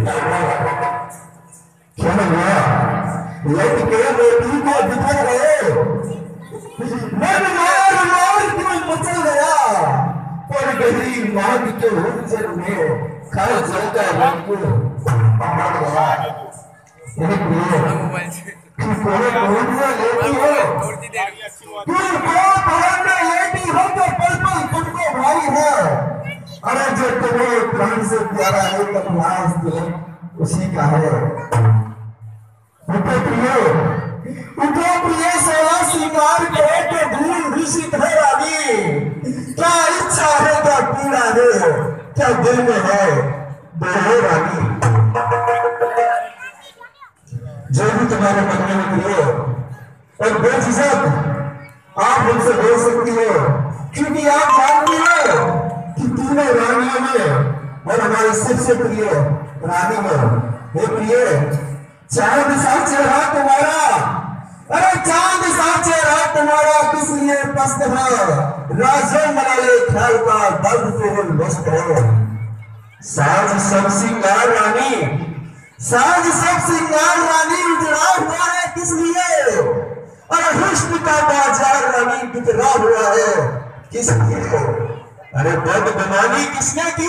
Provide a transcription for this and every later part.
क्या हुआ लड़के बेटी को बिखर गए मन मार मार क्यों मचल गया पर गई मांग के हुजर में खा जलता रंग मर गया एक मिनट कोई बोलिया लेती हो तुम को पढ़ने लेती हो तो पल पल तुमको भाई है अरे जो प्राण से प्यारा है तब लाश दे उसी का है। उठो प्रियो उठो प्रिय सेवा स्वीकार करे तो धूल दूषित है रानी। क्या इच्छा है, क्या पीड़ा है, क्या दिल में है बोलो रानी। जो भी तुम्हारे मन में निकले और बेझिझक आप मुझसे बोल सकती हो, क्योंकि आप जानती हो कि तीनों रानियों में और हमारे सबसे प्रिय रानी में हे प्रिय, चाँद सा चेहरा तुम्हारा। अरे चाँद सा चेहरा तुम्हारा, किस लिए पस्त है? राजो मनाले ख्याल का दर्द केवल मस्त है। साज सब सिंगार रानी, साज सब सिंगार रानी उजड़ा हुआ है किस लिए? अरे हुस्न का बाज़ार रानी बिखरा हुआ है किस लिए? अरे बदगुमानी किसने की?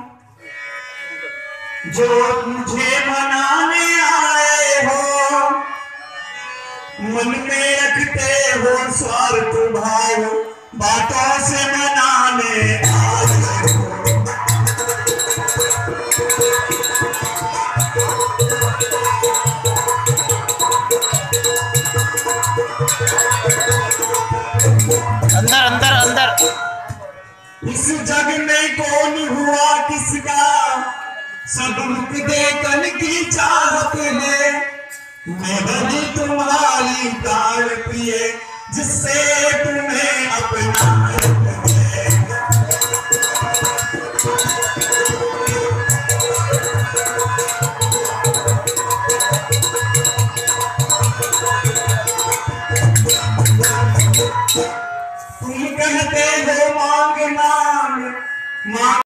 जो मुझे मनाने आए हो मन में रखते हो स्वार्थ भाव बातों से मनाने आए हो। अंदर अंदर अंदर। इस जग में कौन हुआ किसका? सब दे कल की चाहत है। मेरी तुम्हारी तार प्रिय, जिससे तुम्हें अपना तुम कहते हो मांग मांग मांग